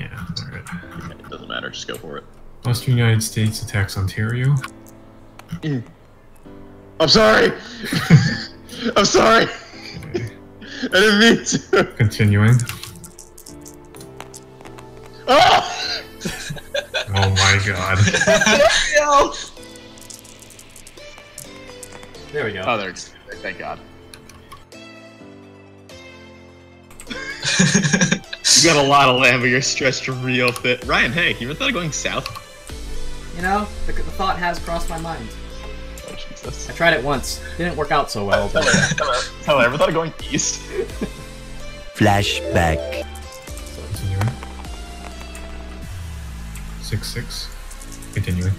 Yeah, alright. It doesn't matter. Just go for it. Western United States attacks Ontario. Mm. I'm sorry. I'm sorry. I didn't mean to. Continuing. Oh! Oh my god. no! There we go. Oh, there. Thank God. You got a lot of land, but you're stretched real thin. Ryan, hey, you ever thought of going south? You know, the, the thought has crossed my mind. Oh, Jesus. I tried it once. Didn't work out so well, but Hello, ever thought of going east? Flashback. Continuing. Six six. Continuing.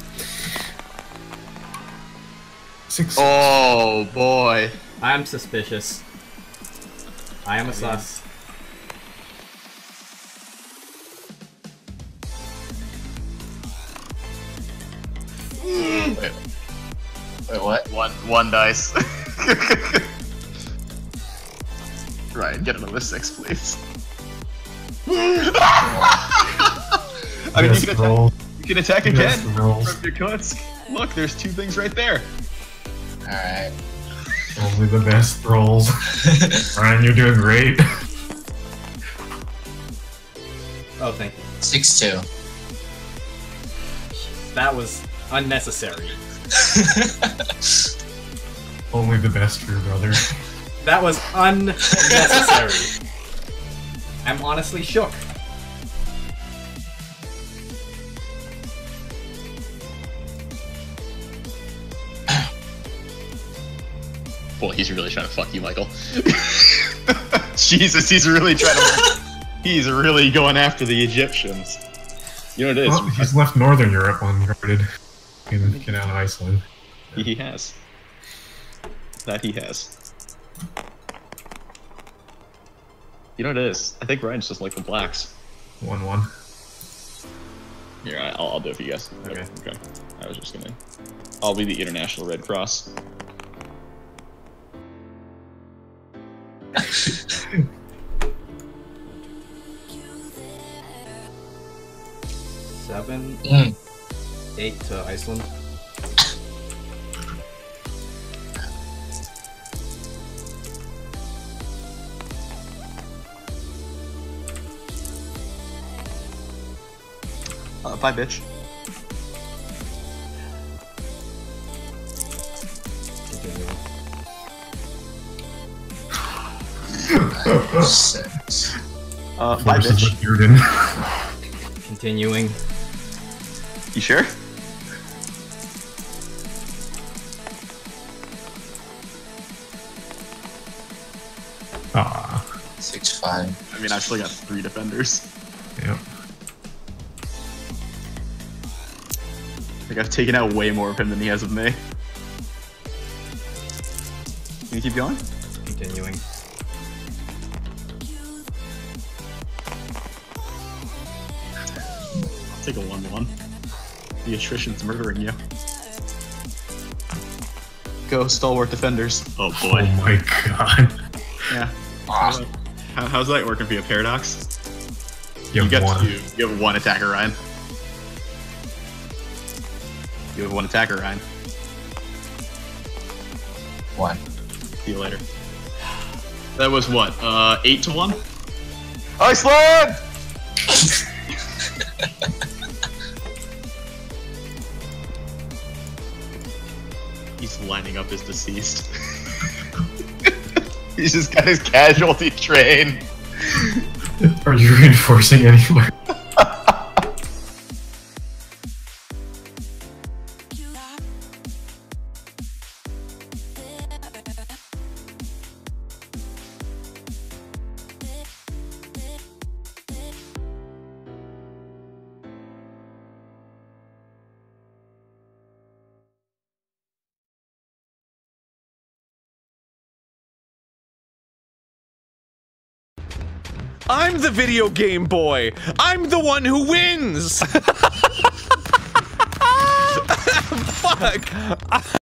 Six. Oh, boy. I'm suspicious. I am a sus. Wait. Wait, what? One, one dice. Ryan, get another six, please. I mean, you can attack, you can attack again rolls. from Yakutsk. Look, there's two things right there. Alright. Only the best rolls. Ryan, you're doing great. Oh, thank you. 6 2. That was unnecessary. Only the best for your brother. That was unnecessary. I'm honestly shook. Boy, he's really trying to fuck you, Michael. Jesus, he's really trying to. he's really going after the Egyptians. You know what it is? Well, he's left Northern Europe unguarded. Can get out of Iceland. He has. That he has. You know what it is? I think Ryan's just like the blacks. One one. Here, I- I'll, I'll do it for you guys. Okay. Okay. I was just gonna. I'll be the International Red Cross. Seven, Mm. Eight to Iceland. Uh, bye, bitch. Six. Uh, bye, Forces bitch. Continuing. You sure? Ah. 6 5. I mean, I've still got three defenders. Yep. Like, I've taken out way more of him than he has of me. Can you keep going? Continuing. I'll take a 1-1. The attrition's murdering you. Go, stalwart defenders. Oh boy. Oh boy. my god. Yeah. Ah, How, how's that working for you, Paradox? You You have got one. two. You have one attacker, Ryan. You have one attacker, Ryan. 1. See you later. That was what? Uh, eight to one. Iceland. He's lining up his deceased. He's just got his casualty train. Are you reinforcing anywhere? I'm the video game boy. I'm the one who wins. Fuck.